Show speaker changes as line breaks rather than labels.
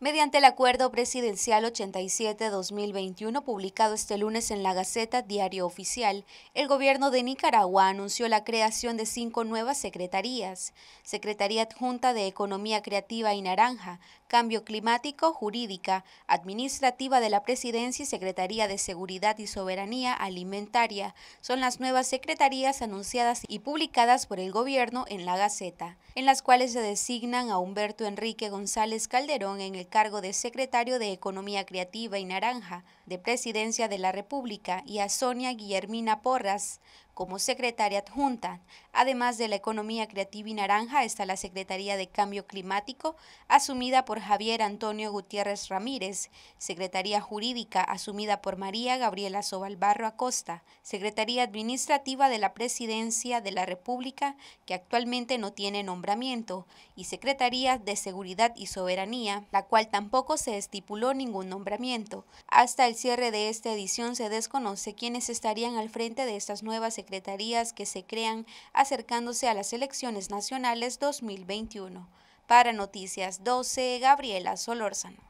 Mediante el Acuerdo Presidencial 87-2021 publicado este lunes en la Gaceta Diario Oficial, el gobierno de Nicaragua anunció la creación de cinco nuevas secretarías. Secretaría Adjunta de Economía Creativa y Naranja, Cambio Climático, Jurídica, Administrativa de la Presidencia y Secretaría de Seguridad y Soberanía Alimentaria son las nuevas secretarías anunciadas y publicadas por el gobierno en la Gaceta, en las cuales se designan a Humberto Enrique González Calderón en el cargo de secretario de Economía Creativa y Naranja de Presidencia de la República y a Sonia Guillermina Porras como secretaria adjunta. Además de la Economía Creativa y Naranja está la Secretaría de Cambio Climático, asumida por Javier Antonio Gutiérrez Ramírez, Secretaría Jurídica, asumida por María Gabriela Sobalbarro Acosta, Secretaría Administrativa de la Presidencia de la República, que actualmente no tiene nombramiento, y Secretaría de Seguridad y Soberanía, la cual tampoco se estipuló ningún nombramiento. Hasta el cierre de esta edición se desconoce quiénes estarían al frente de estas nuevas que se crean acercándose a las elecciones nacionales 2021. Para Noticias 12, Gabriela Solórzano.